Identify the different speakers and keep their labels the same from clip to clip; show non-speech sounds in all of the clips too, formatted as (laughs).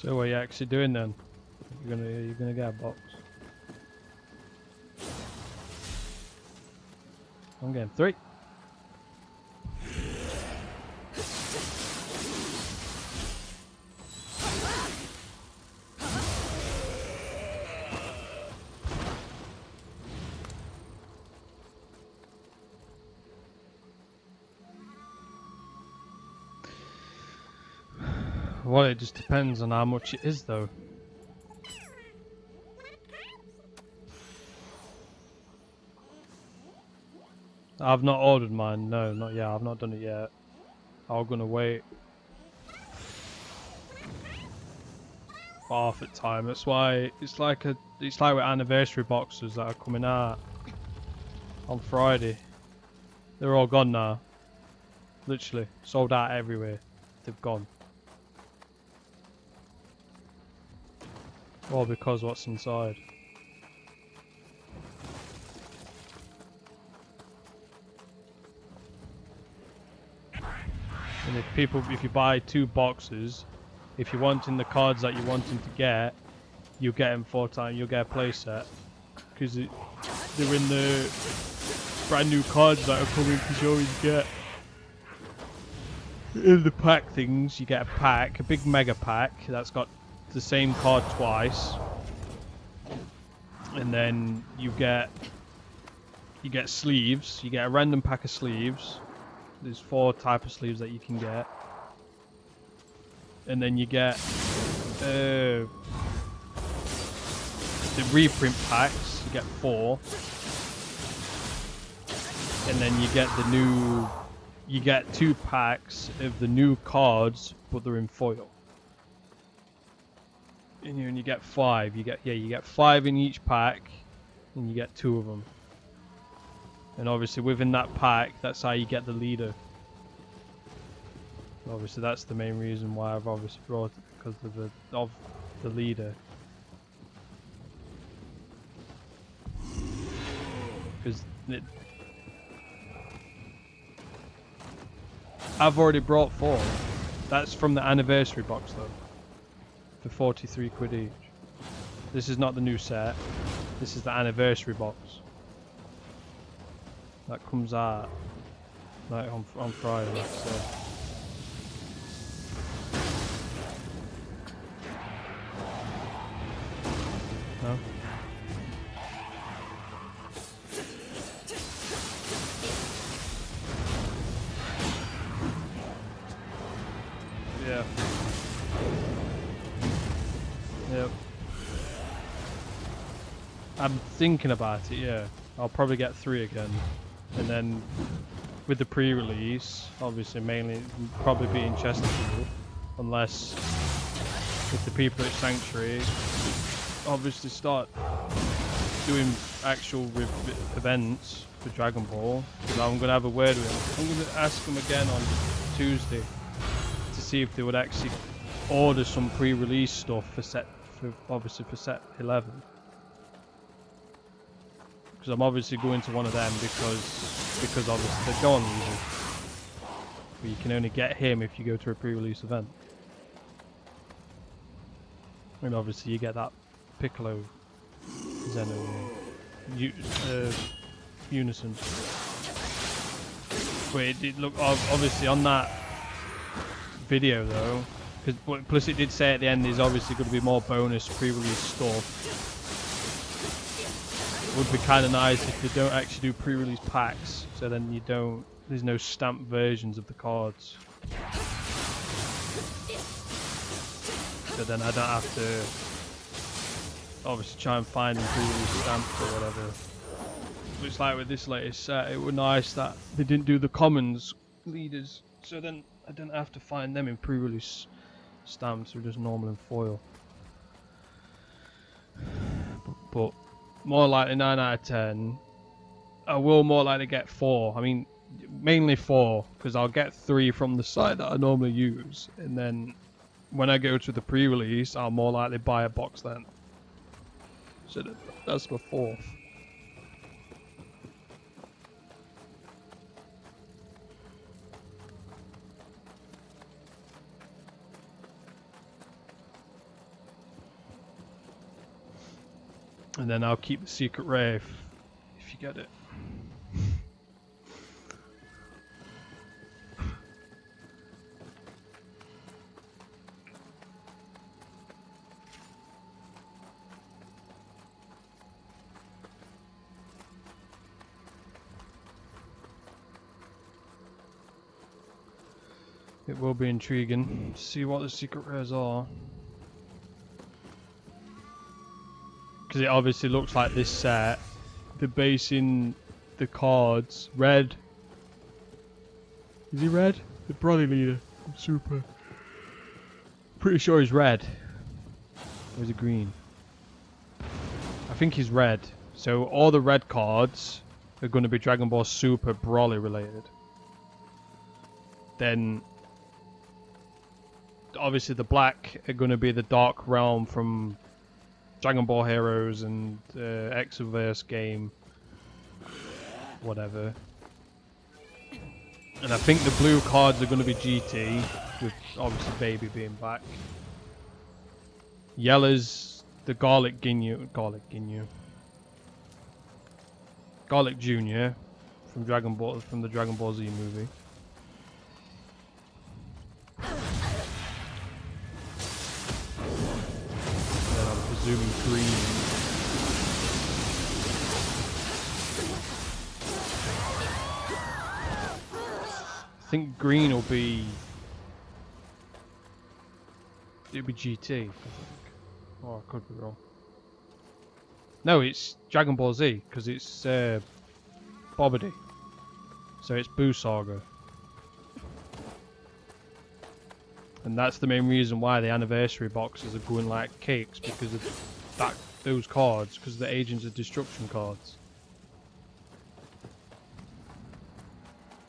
Speaker 1: So what are you actually doing then? You're gonna you're gonna get a box. I'm getting three. It just depends on how much it is, though. I've not ordered mine. No, not yet. I've not done it yet. I'm gonna wait. Half at time. That's why it's like a. It's like with anniversary boxes that are coming out on Friday. They're all gone now. Literally sold out everywhere. They've gone. Well, because what's inside. And if people, if you buy two boxes, if you're wanting the cards that you're wanting to get, you'll get them four times. You'll get a playset because they're in the brand new cards that are coming. Because you always get in the pack things. You get a pack, a big mega pack that's got the same card twice, and then you get you get sleeves. You get a random pack of sleeves. There's four type of sleeves that you can get, and then you get uh, the reprint packs. You get four, and then you get the new. You get two packs of the new cards, but they're in foil and you, and you get five. You get yeah, you get five in each pack, and you get two of them. And obviously within that pack, that's how you get the leader. Obviously that's the main reason why I've obviously brought it because of the of the leader. Because it, I've already brought four. That's from the anniversary box though for 43 quid each. This is not the new set. This is the anniversary box. That comes out like on, on Friday. So. Thinking about it, yeah. I'll probably get three again. And then with the pre-release, obviously mainly probably be in Chesterfield. Unless if the people at Sanctuary obviously start doing actual events for Dragon Ball. I'm going to have a word with them. I'm to ask them again on Tuesday to see if they would actually order some pre-release stuff for set, for obviously for set 11. Because I'm obviously going to one of them because because obviously they're gone. But you can only get him if you go to a pre-release event. And obviously you get that Piccolo Zeno uh, Unison. But it, it look obviously on that video though, because plus it did say at the end there's obviously going to be more bonus pre-release stuff. Would be kind of nice if they don't actually do pre-release packs, so then you don't. There's no stamped versions of the cards. So then I don't have to obviously try and find them pre-release stamps or whatever. Looks like with this latest set, it was nice that they didn't do the commons leaders, so then I don't have to find them in pre-release stamps or just normal and foil. (sighs) But, but, more likely 9 out of 10. I will more likely get 4. I mean, mainly 4, because I'll get 3 from the site that I normally use, and then when I go to the pre-release, I'll more likely buy a box then. So that's my fourth. And then I'll keep the secret rare if, if you get it. It will be intriguing to see what the secret rares are. Because it obviously looks like this set, the base in the cards, red. Is he red? The Broly leader. super. Pretty sure he's red. Or is he green? I think he's red. So all the red cards are going to be Dragon Ball Super Broly related. Then obviously the black are going to be the Dark Realm from Dragon Ball Heroes and uh, Xenoverse game, whatever. And I think the blue cards are going to be GT, with obviously Baby being back. Yellow's the Garlic Ginyu, Garlic Ginyu, Garlic Junior from Dragon Ball from the Dragon Ball Z movie. Presuming green. I think green will be... It'll be GT, I think. Oh, I could be wrong. No, it's Dragon Ball Z, because it's uh, Babidi. So it's Buu Saga. And that's the main reason why the anniversary boxes are going like cakes because of that those cards, because the Agents of Destruction cards.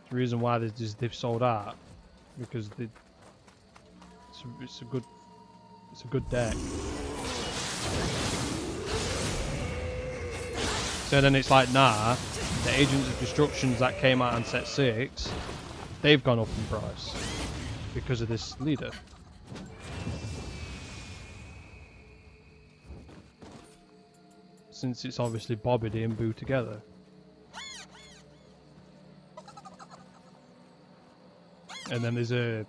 Speaker 1: The reason why they just, they've sold out because they, it's, a, it's a good it's a good deck. So then it's like, nah, the Agents of Destructions that came out on set 6, they've gone up in price because of this leader. Since it's obviously Babidi and Buu together. And then there's a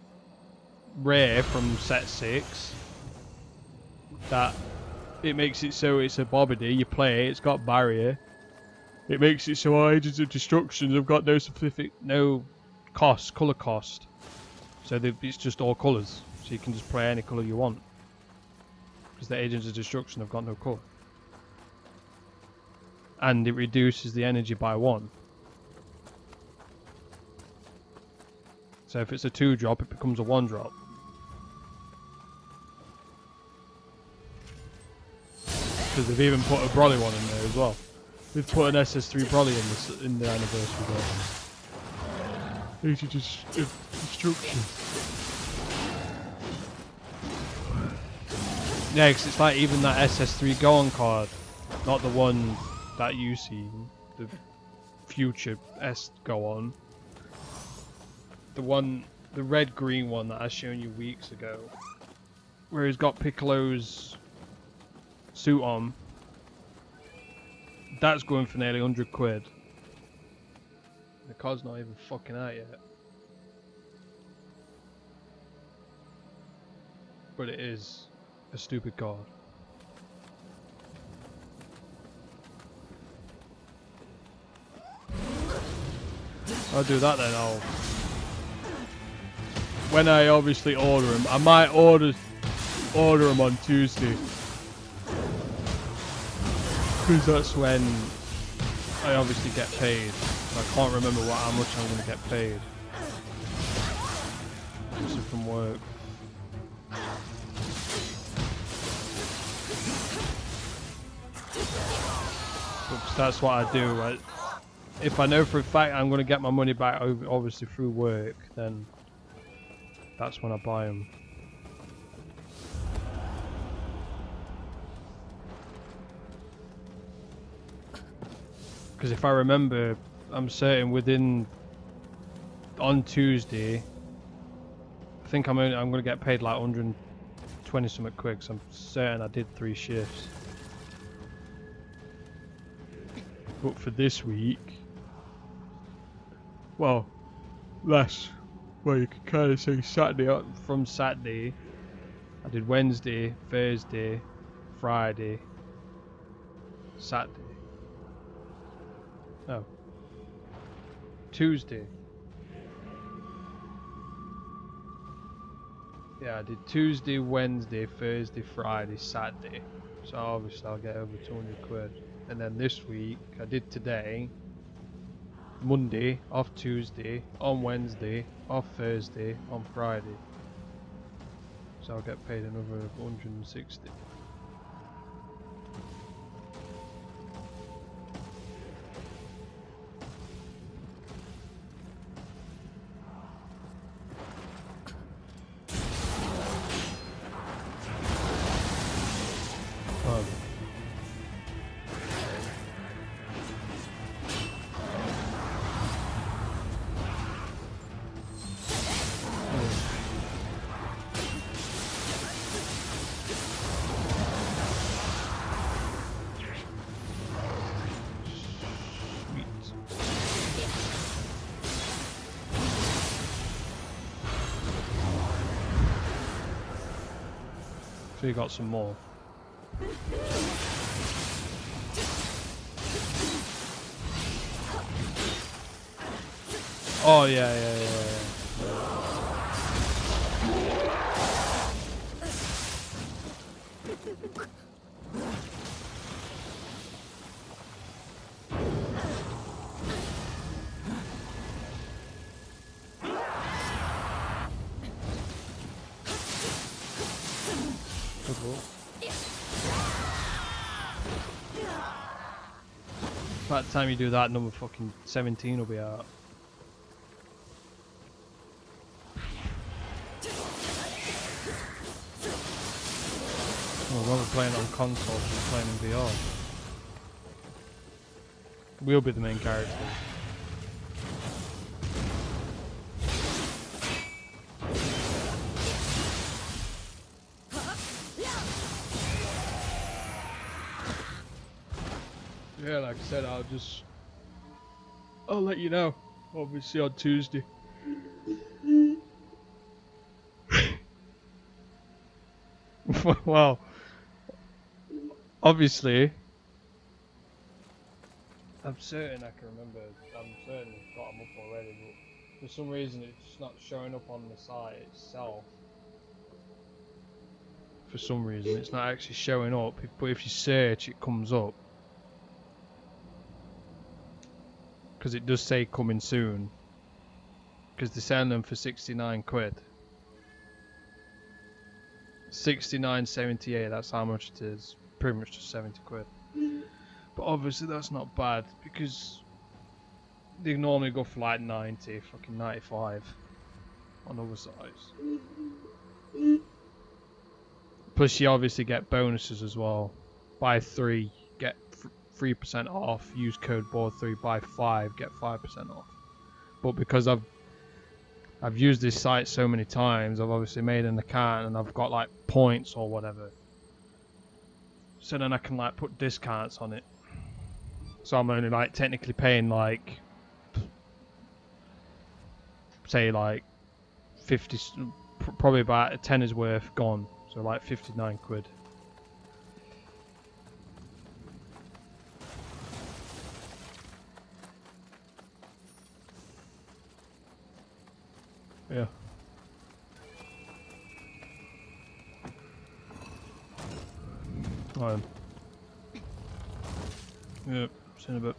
Speaker 1: Ray from set 6 that it makes it so it's a Babidi, you play it, it's got barrier. It makes it so Agents of Destruction have got no specific, no cost, colour cost. So it's just all colours. So you can just play any colour you want. Because the Agents of Destruction have got no colour. and it reduces the energy by one. So if it's a two drop, it becomes a one drop. Because they've even put a Broly one in there as well. We've put an SS3 Broly in, this, in the anniversary version. Easy just uh, destruction. Yeah, 'cause it's like even that SS3 Gohan card, not the one that you see, the future S Gohan. The one, the red green one that I shown you weeks ago, where he's got Piccolo's suit on. That's going for nearly 100 quid. The card's not even fucking out yet. But it is a stupid card. I'll do that then, I'll... When I obviously order them, I might order order them on Tuesday. Because that's when I obviously get paid. I can't remember what how much I'm going to get paid. From work. Oops, that's what I do. I, if I know for a fact I'm going to get my money back, ob- obviously through work, then that's when I buy them. Because if I remember, I'm certain within on Tuesday, I think I'm only, I'm to get paid like 120 something quid. So I'm certain I did three shifts. But for this week, well, less. Well, you can kind of say Saturday uh, from Saturday. I did Wednesday, Thursday, Friday, Saturday. No. Tuesday. Yeah, I did Tuesday, Wednesday, Thursday, Friday, Saturday. So obviously I'll get over 200 quid. And then this week, I did today, Monday, off Tuesday, on Wednesday, off Thursday, on Friday. So I'll get paid another 160. Got some more. Oh yeah, yeah, yeah, By the time you do that, number fucking 17 will be out. Well, we're playing on console, we're playing in VR. We'll be the main character. Said, I'll just... I'll let you know. Obviously on Tuesday. (laughs) well, obviously, I'm certain I can remember. I'm certain I've got them up already, but for some reason it's not showing up on the site itself. For some reason, it's not actually showing up. But if you search, it comes up. Because it does say coming soon. Because they're selling them for 69 quid. 69.78, that's how much it is. Pretty much just 70 quid. But obviously that's not bad because they normally go for like 90, fucking 95 on other sites. Plus you obviously get bonuses as well. Buy three, get three percent off. Use code board3. Buy five, get five percent off. But because I've I've used this site so many times, I've obviously made an account and I've got like points or whatever. So then I can like put discounts on it. So I'm only like technically paying like say like 50 probably about a tenner's worth gone so like 59 quid yeah Um. Yep, seen a bit.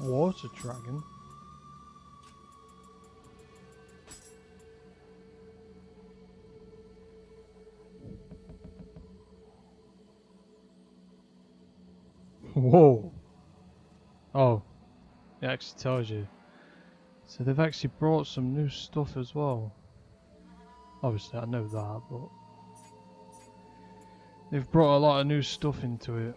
Speaker 1: Water dragon? Whoa. Oh. It actually tells you. So they've actually brought some new stuff as well. Obviously I know that, but... They've brought a lot of new stuff into it.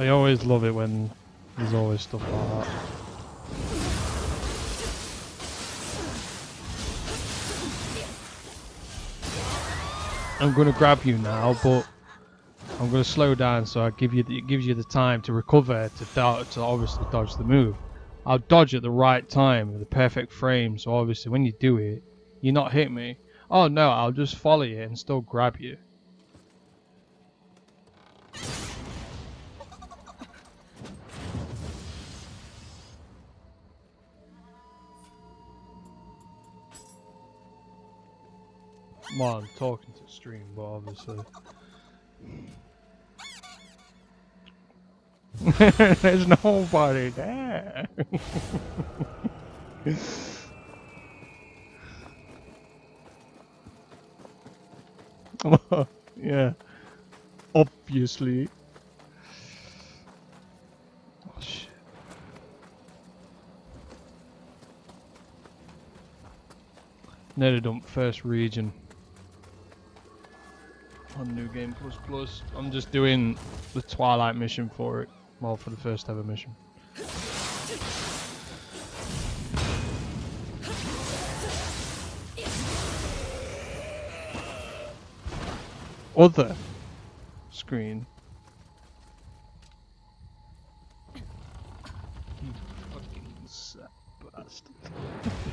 Speaker 1: I always love it when there's always stuff like that. I'm gonna grab you now, but I'm gonna slow down so I give you the, it gives you the time to recover to to obviously dodge the move. I'll dodge at the right time, the perfect frame. So obviously when you do it, you not hit me. Oh no, I'll just follow you and still grab you. Well, I'm talking to stream, but obviously. (laughs) There's nobody there. (laughs) yeah. Obviously. Oh shit. Nether first region on New Game Plus Plus. I'm just doing the Twilight mission for it. Well, for the first ever mission. Other screen. You fucking sad bastard. (laughs)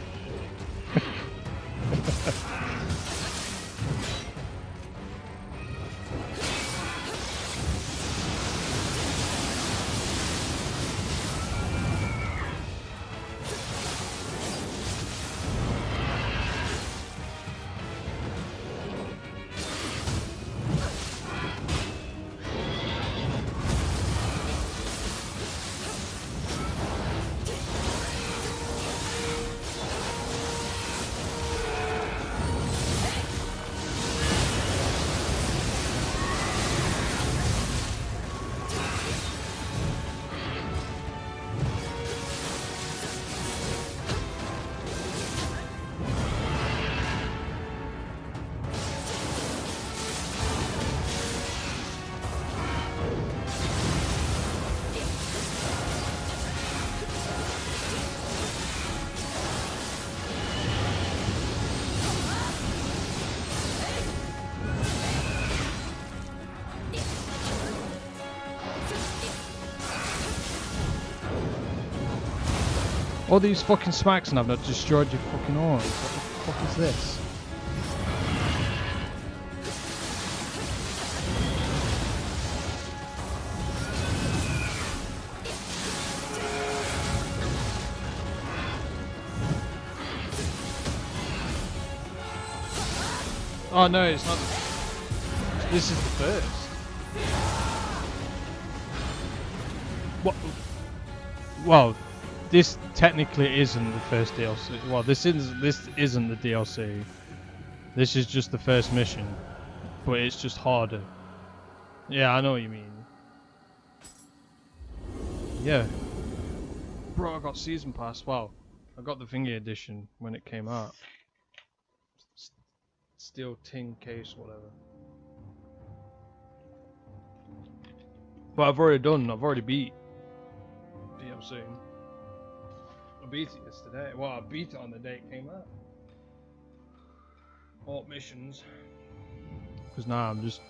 Speaker 1: All these fucking smacks and I've not destroyed your fucking horns. What the fuck is this? Oh no, it's not. This is the first. What? Well, this technically isn't the first DLC. Well, this isn't this isn't the DLC. This is just the first mission, but it's just harder. Yeah, I know what you mean. Yeah. Bro, I got season pass. Wow, I got the thingy edition when it came out. S steel tin case, whatever. But I've already done. I've already beat DLC. It yesterday. Well, beat on the day it came up. Alt missions. Because now I'm just